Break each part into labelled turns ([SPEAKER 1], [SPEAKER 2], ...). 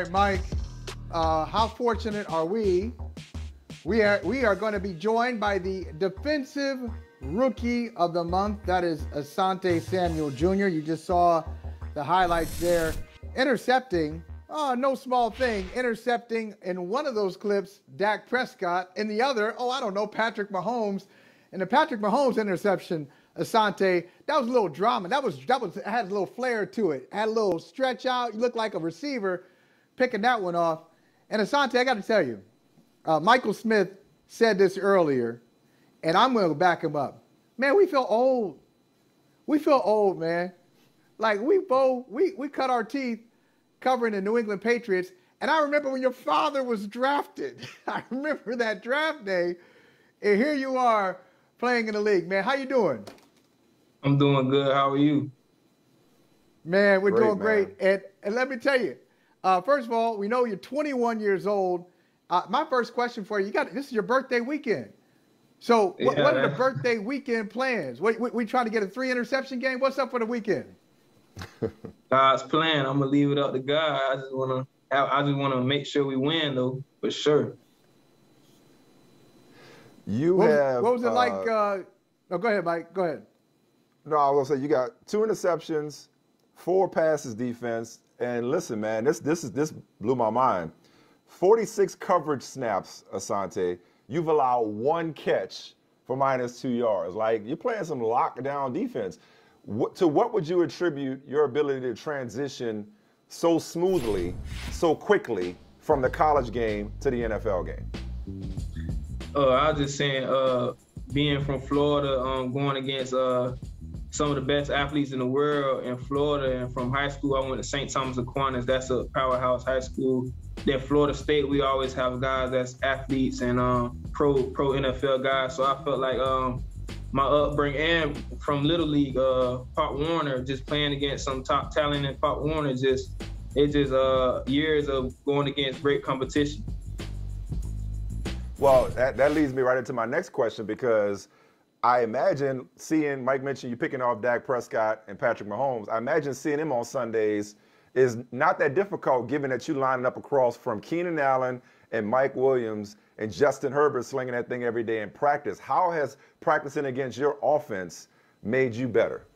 [SPEAKER 1] right, Mike. Uh, how fortunate are we? We are we are going to be joined by the defensive rookie of the month. That is Asante Samuel Jr. You just saw the highlights there, intercepting. Oh, no small thing. Intercepting in one of those clips, Dak Prescott. In the other, oh, I don't know, Patrick Mahomes. And the Patrick Mahomes interception, Asante, that was a little drama. That was that was had a little flair to it. Had a little stretch out. You looked like a receiver picking that one off. And Asante, I got to tell you, uh, Michael Smith said this earlier, and I'm going to back him up. Man, we feel old. We feel old, man. Like we both we we cut our teeth covering the New England Patriots. And I remember when your father was drafted. I remember that draft day. And here you are playing in the league, man. How you doing?
[SPEAKER 2] I'm doing good. How are you?
[SPEAKER 1] Man, we're great, doing great. And, and let me tell you, uh, first of all, we know you're 21 years old. Uh, my first question for you, you got this is your birthday weekend. So what, yeah. what are the birthday weekend plans? What, we, we trying to get a three interception game? What's up for the weekend?
[SPEAKER 2] God's plan. I'm gonna leave it up to God. I just wanna I just wanna make sure we win though, for sure.
[SPEAKER 3] You
[SPEAKER 1] what
[SPEAKER 3] have
[SPEAKER 1] was, what was it uh, like? Uh, oh, go ahead, Mike. Go ahead.
[SPEAKER 3] No, I was gonna say you got two interceptions, four passes defense, and listen, man, this this is this blew my mind. 46 coverage snaps, Asante. You've allowed one catch for minus two yards. Like you're playing some lockdown defense. What, to what would you attribute your ability to transition so smoothly, so quickly from the college game to the NFL game?
[SPEAKER 2] Uh, I was just saying, uh, being from Florida, um, going against uh, some of the best athletes in the world in Florida, and from high school, I went to St. Thomas Aquinas. That's a powerhouse high school. Then Florida State, we always have guys that's athletes and um, pro pro NFL guys. So I felt like um, my upbringing and from Little League, uh, Pop Warner, just playing against some top talent in Pop Warner, just it just uh, years of going against great competition.
[SPEAKER 3] Well, that, that leads me right into my next question because I imagine seeing Mike mentioned you picking off Dak Prescott and Patrick Mahomes. I imagine seeing him on Sundays is not that difficult given that you lining up across from Keenan Allen and Mike Williams and Justin Herbert slinging that thing every day in practice. How has practicing against your offense made you better?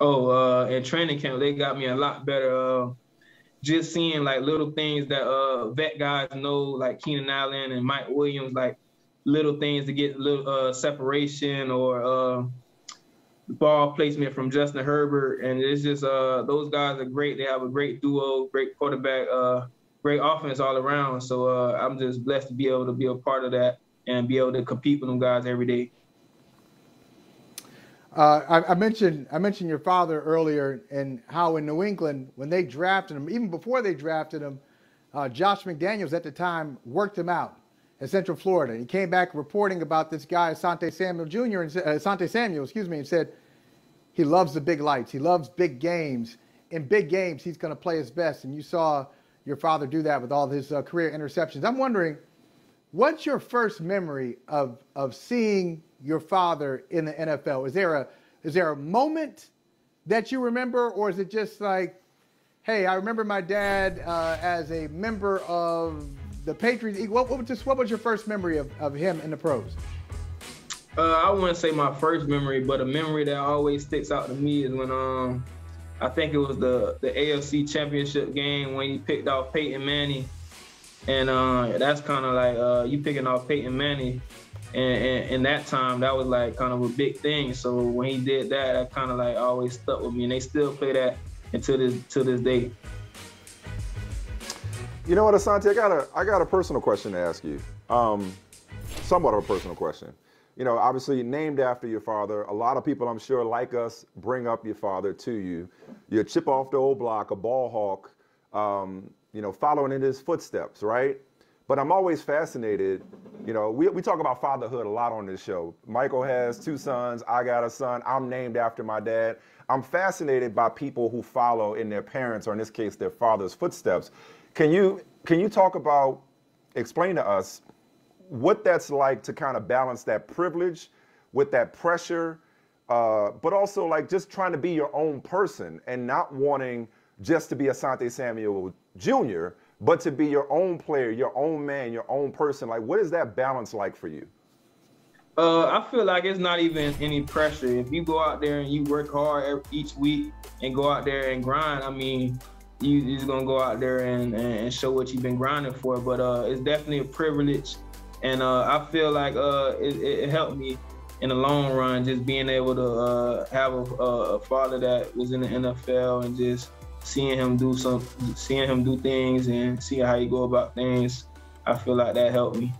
[SPEAKER 2] Oh, uh, in training camp, they got me a lot better. Uh, just seeing like little things that uh, vet guys know, like Keenan Allen and Mike Williams, like little things to get little uh, separation or uh, ball placement from Justin Herbert, and it's just uh, those guys are great. They have a great duo, great quarterback. Uh, great offense all around. So uh, I'm just blessed to be able to be a part of that and be able to compete with them guys every day.
[SPEAKER 1] Uh, I, I, mentioned I mentioned your father earlier and how in New England when they drafted him, even before they drafted him, Josh McDaniels at the time worked him out in Central Florida. He came back reporting about this guy Asante Samuel Jr. and uh, Asante Samuel, excuse me, and said he loves the big lights. He loves big games. In big games, he's going to play his best. And you saw your father do that with all his uh, career interceptions. I'm wondering, what's your first memory of of seeing your father in the NFL? Is there a is there a moment that you remember, or is it just like, hey, I remember my dad uh, as a member of the Patriots? What, what, was, what was your first memory of, of him in the pros?
[SPEAKER 2] Uh, I wouldn't say my first memory, but a memory that always sticks out to me is when um I think it was the the AFC Championship game when he picked off Peyton Manning, and uh, that's kind of like uh, you picking off Peyton Manning, and, and, in that time that was like kind of a big thing. So when he did that, that kind of like always stuck with me, and they still play that until this to this day.
[SPEAKER 3] You know what, Asante? I got a I got a personal question to ask you. Um, somewhat of a personal question you know, obviously named after your father. A lot of people, I'm sure, like us, bring up your father to you. You're chip off the old block, a ball hawk, um, you know, following in his footsteps, right? But I'm always fascinated. You know, we, we talk about fatherhood a lot on this show. Michael has two sons. I got a son. I'm named after my dad. I'm fascinated by people who follow in their parents, or in this case, their father's footsteps. Can you can you talk about, explain to us what that's like to kind of balance that privilege with that pressure, uh, but also like just trying to be your own person and not wanting just to be Asante Samuel Jr., but to be your own player, your own man, your own person? Like, what is that balance like for you?
[SPEAKER 2] Uh, I feel like it's not even any pressure. If you go out there and you work hard every, each week and go out there and grind, I mean, you, you're just gonna go out there and, and show what you've been grinding for. But uh, it's definitely a privilege, and uh, I feel like uh, it, it, helped me in the long run, just being able to uh, have a, a, father that was in the NFL and just seeing him do some, seeing him do things and seeing how he go about things. I feel like that helped me.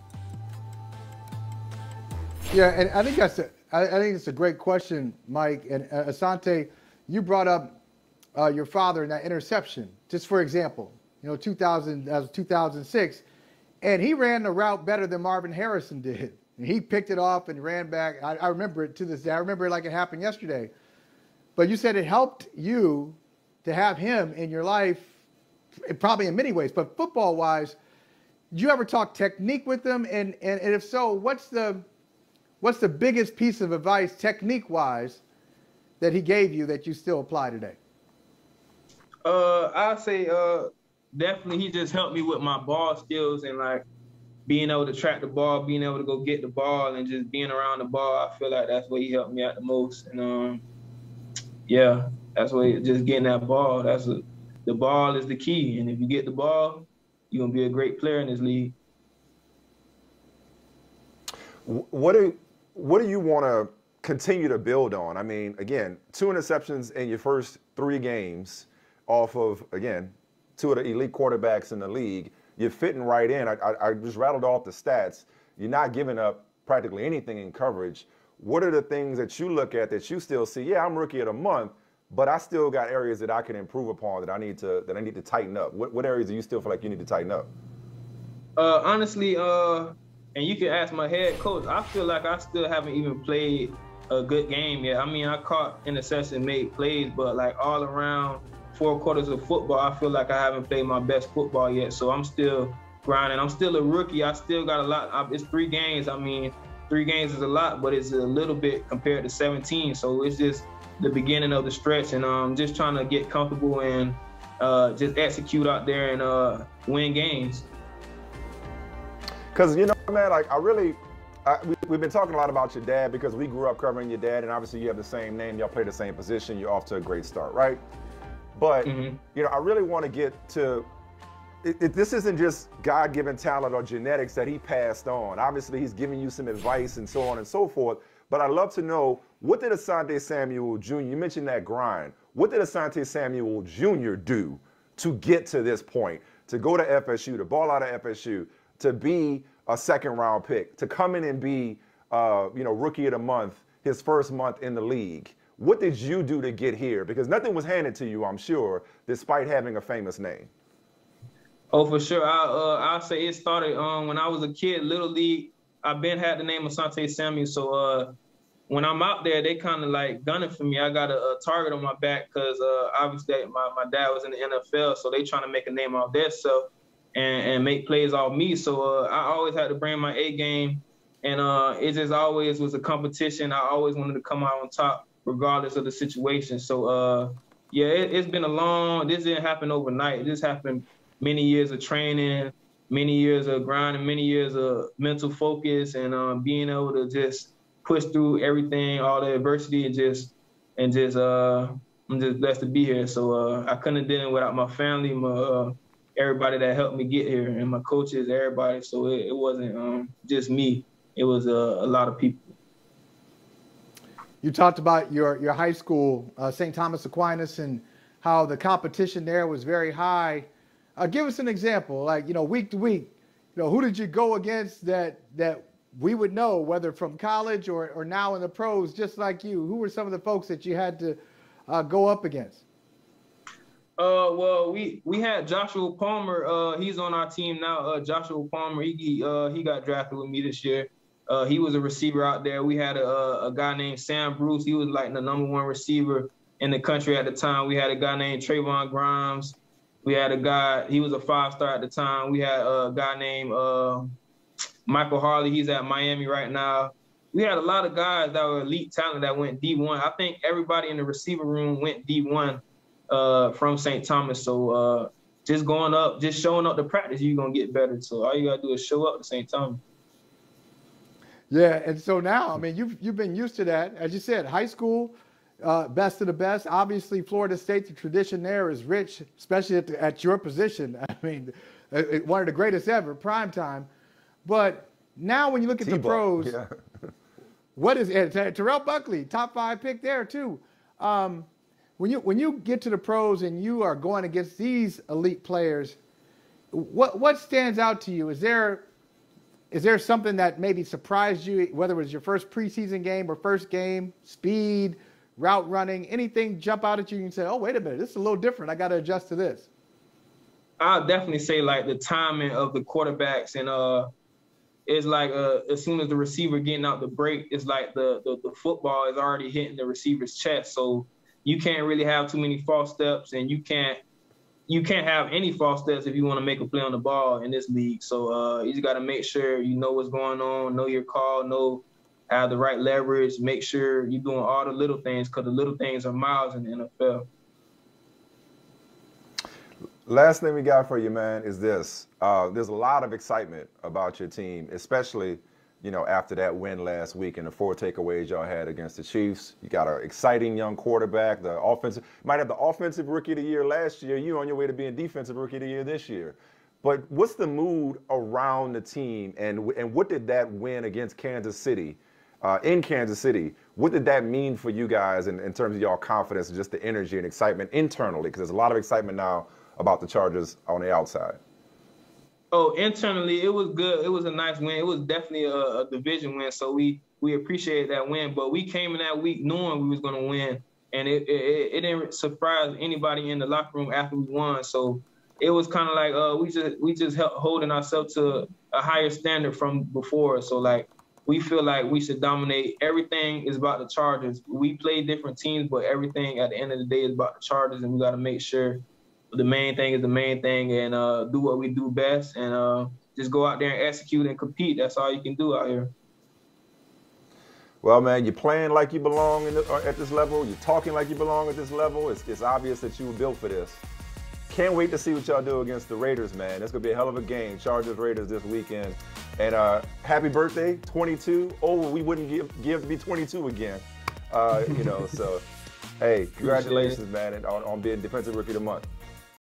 [SPEAKER 1] Yeah, and I think that's a, I, I think it's a great question, Mike and uh, Asante. You brought up uh, your father in that interception, just for example. You know, 2000 that was 2006, and he ran the route better than Marvin Harrison did. And he picked it off and ran back. I, I remember it to this day. I remember it like it happened yesterday. But you said it helped you to have him in your life, probably in many ways. But football wise, did you ever talk technique with him? And, and, and if so, what's the What's the biggest piece of advice, technique wise, that he gave you that you still apply today?
[SPEAKER 2] Uh, I say uh, definitely he just helped me with my ball skills and like being able to track the ball, being able to go get the ball, and just being around the ball. I feel like that's what he helped me out the most. And um, yeah, that's what just getting that ball. That's a, the ball is the key, and if you get the ball, you're gonna be a great player in this league.
[SPEAKER 3] What do what do you want to continue to build on? I mean, again, two interceptions in your first three games off of, again, two of the elite quarterbacks in the league. You're fitting right in. I, I, I just rattled off the stats. You're not giving up practically anything in coverage. What are the things that you look at that you still see? Yeah, I'm rookie of the month, but I still got areas that I can improve upon that I need to that I need to tighten up. What, what areas do you still feel like you need to tighten up?
[SPEAKER 2] Uh, honestly, uh, and you can ask my head coach. I feel like I still haven't even played a good game yet. I mean, I caught interception, made plays, but like all around four quarters of football, I feel like I haven't played my best football yet. So I'm still grinding. I'm still a rookie. I still got a lot. It's three games. I mean, three games is a lot, but it's a little bit compared to 17. So it's just the beginning of the stretch, and I'm um, just trying to get comfortable and uh, just execute out there and uh, win games.
[SPEAKER 3] Because, you know, man, like I really, I, we, have been talking a lot about your dad because we grew up covering your dad, and obviously you have the same name, y'all play the same position, you're off to a great start, right? But, mm-hmm. you know, I really want to get to it, it, this isn't just God given talent or genetics that he passed on. Obviously, he's giving you some advice and so on and so forth. But I'd love to know what did Asante Samuel Jr., you mentioned that grind. What did Asante Samuel Jr. do to get to this point? To go to FSU, to ball out of FSU, to be a second round pick, to come in and be, uh, you know, rookie of the month, his first month in the league. What did you do to get here? Because nothing was handed to you, I'm sure, despite having a famous name.
[SPEAKER 2] Oh, for sure. I uh, I say it started um, when I was a kid, little league. I've been had the name of Sante Samuel, so uh, when I'm out there, they kind of like gunning for me. I got a, a target on my back because uh, obviously my, my dad was in the NFL, so they trying to make a name there. So and, and make plays off me. So uh, I always had to bring my A game, and uh, it just always was a competition. I always wanted to come out on top, regardless of the situation. So uh, yeah, it, has been a long. This didn't happen overnight. This happened many years of training, many years of grinding, many years of mental focus, and um, being able to just push through everything, all the adversity, and just and just uh, I'm just blessed to be here. So uh, I couldn't have done it without my family, my uh, everybody that helped me get here and my coaches, everybody. So it, it wasn't um, just me. It was uh, a lot of people.
[SPEAKER 1] You talked about your, your high school, uh, St. Thomas Aquinas, and how the competition there was very high. Uh, give us an example, like, you know, week to week, you know, who did you go against that, that we would know, whether from college or, or now in the pros, just like you? Who were some of the folks that you had to uh, go up against?
[SPEAKER 2] Uh, well, we we had Joshua Palmer. Uh, he's on our team now. Uh, Joshua Palmer. He uh he got drafted with me this year. Uh, he was a receiver out there. We had a, a guy named Sam Bruce. He was like the number one receiver in the country at the time. We had a guy named Trevon Grimes. We had a guy. He was a five star at the time. We had a guy named uh, Michael Harley. He's at Miami right now. We had a lot of guys that were elite talent that went D1. I think everybody in the receiver room went D1 uh, from St. Thomas. So uh, just going up, just showing up to practice, you're gonna get better. So all you gotta do is show up the same time.
[SPEAKER 1] Yeah, and so now, I mean, you've you've been used to that, as you said, high school, uh, best of the best. Obviously, Florida State, the tradition there is rich, especially at, the, at your position. I mean, one of the greatest ever, prime time. But now, when you look at T-ball. the pros, yeah. what is it? Terrell Buckley, top five pick there too. Um, when you when you get to the pros and you are going against these elite players, what what stands out to you? Is there is there something that maybe surprised you, whether it was your first preseason game or first game, speed, route running, anything jump out at you and say, oh, wait a minute, this is a little different. I got to adjust to this?
[SPEAKER 2] I'll definitely say like the timing of the quarterbacks and uh it's like uh, as soon as the receiver getting out the break, it's like the, the, the football is already hitting the receiver's chest. So you can't really have too many false steps and you can't you can't have any false steps if you want to make a play on the ball in this league. So uh, you just got to make sure you know what's going on, know your call, know have the right leverage, make sure you're doing all the little things because the little things are miles in the NFL.
[SPEAKER 3] Last thing we got for you, man, is this. Uh, there's a lot of excitement about your team, especially you know, after that win last week and the four takeaways y'all had against the Chiefs. You got an exciting young quarterback, the offensive might have the offensive rookie of the year last year. You on your way to being defensive rookie of the year this year. But what's the mood around the team, and and what did that win against Kansas City, uh, in Kansas City, what did that mean for you guys in, in terms of y'all confidence and just the energy and excitement internally? Because there's a lot of excitement now about the Chargers on the outside.
[SPEAKER 2] Oh, internally, it was good. It was a nice win. It was definitely a, a division win, so we we appreciated that win. But we came in that week knowing we was going to win, and it, it, it didn't surprise anybody in the locker room after we won. So it was kind of like uh, we just we just holding ourselves to a higher standard from before. So like we feel like we should dominate. Everything is about the Chargers. We play different teams, but everything at the end of the day is about the Chargers, and we got to make sure the main thing is the main thing and uh, do what we do best and uh, just go out there and execute and compete. That's all you can do out here.
[SPEAKER 3] Well, man, you're playing like you belong the, uh, at this level. You're talking like you belong at this level. It's, it's obvious that you were built for this. Can't wait to see what y'all do against the Raiders, man. It's gonna be a hell of a game. Chargers Raiders this weekend. And uh, happy birthday, 22. Oh, we wouldn't give give to be 22 again. Uh, you know, so hey, congratulations, man, on, on being defensive rookie of the month.